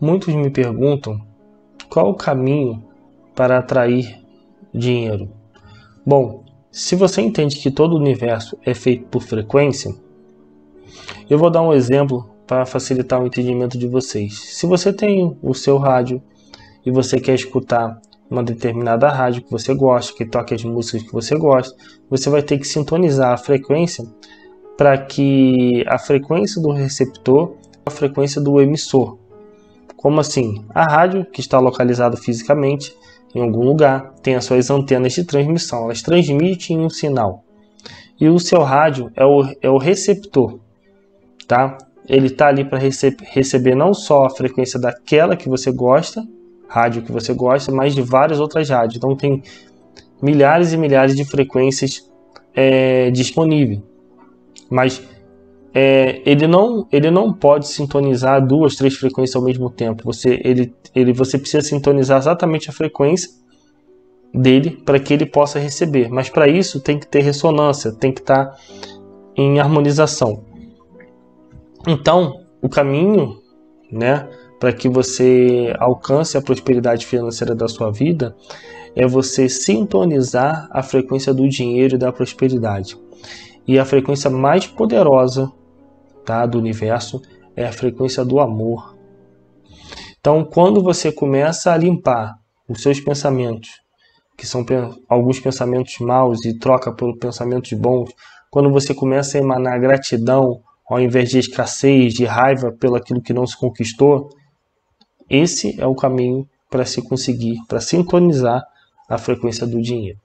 Muitos me perguntam qual o caminho para atrair dinheiro. Bom, se você entende que todo o universo é feito por frequência, eu vou dar um exemplo para facilitar o entendimento de vocês. Se você tem o seu rádio e você quer escutar uma determinada rádio que você gosta, que toque as músicas que você gosta, você vai ter que sintonizar a frequência para que a frequência do receptor a frequência do emissor. Como assim? A rádio, que está localizada fisicamente em algum lugar, tem as suas antenas de transmissão, elas transmitem um sinal. E o seu rádio é o, é o receptor, tá? Ele está ali para rece receber não só a frequência daquela que você gosta, rádio que você gosta, mas de várias outras rádios. Então tem milhares e milhares de frequências é, disponíveis. Mas é, ele, não, ele não pode sintonizar duas, três frequências ao mesmo tempo. Você, ele, ele, você precisa sintonizar exatamente a frequência dele para que ele possa receber. Mas para isso tem que ter ressonância, tem que estar tá em harmonização. Então, o caminho, né, para que você alcance a prosperidade financeira da sua vida é você sintonizar a frequência do dinheiro e da prosperidade. E a frequência mais poderosa do universo é a frequência do amor. Então, quando você começa a limpar os seus pensamentos, que são alguns pensamentos maus e troca por pensamentos bons, quando você começa a emanar gratidão ao invés de escassez, de raiva pelo aquilo que não se conquistou, esse é o caminho para se conseguir, para sintonizar a frequência do dinheiro.